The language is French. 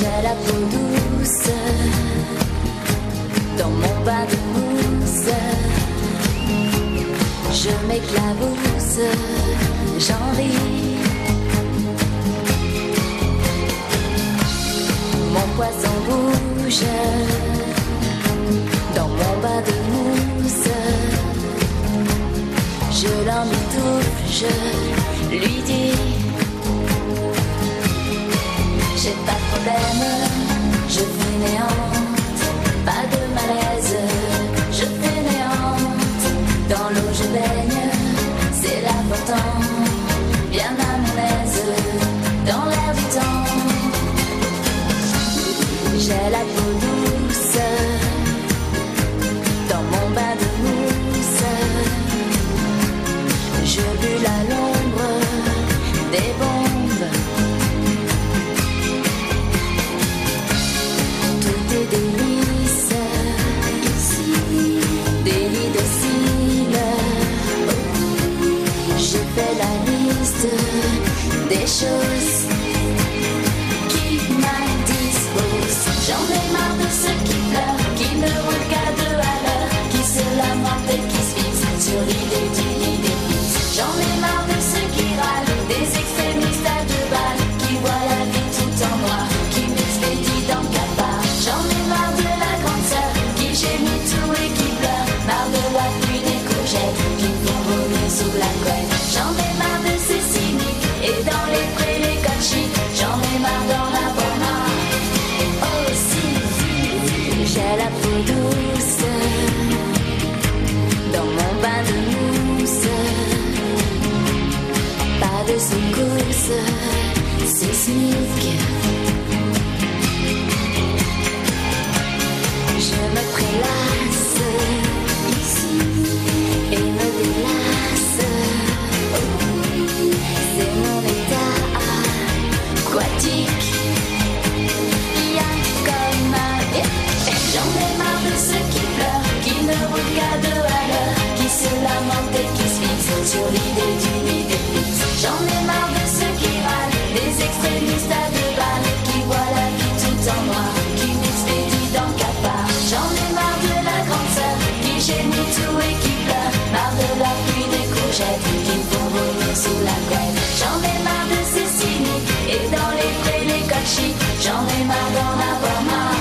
J'ai la peau douce dans mon bain de mousse. Je m'éclabousse, j'en ris. Mon poisson bouge dans mon bain de mousse. Je l'en étouffe, je lui dis J'ai Dans l'eau je baigne, c'est l'important, bien à mon aise, dans l'air du temps. J'ai la peau douce dans mon bain de mousse. Je bulle à l'ombre des bombes. Tout est La liste des choses Douce, dans mon bain de mousse, pas de secousse, c'est smooth. Je me prélasse et me délasse, oh, c'est mon état. Quoi dire? qui se lamentent et qui se fixent sur l'idée d'une idée. J'en ai marre de ceux qui râlent, des extrémistes à deux balles qui voient la vie tout en noir, qui disent des dits dans capard. J'en ai marre de la grande sœur qui gémit tout et qui pleure, marre de la pluie des courgettes qui font sous la couette. J'en ai marre de ces cyniques et dans les prés les cochis, j'en ai marre d'en avoir marre.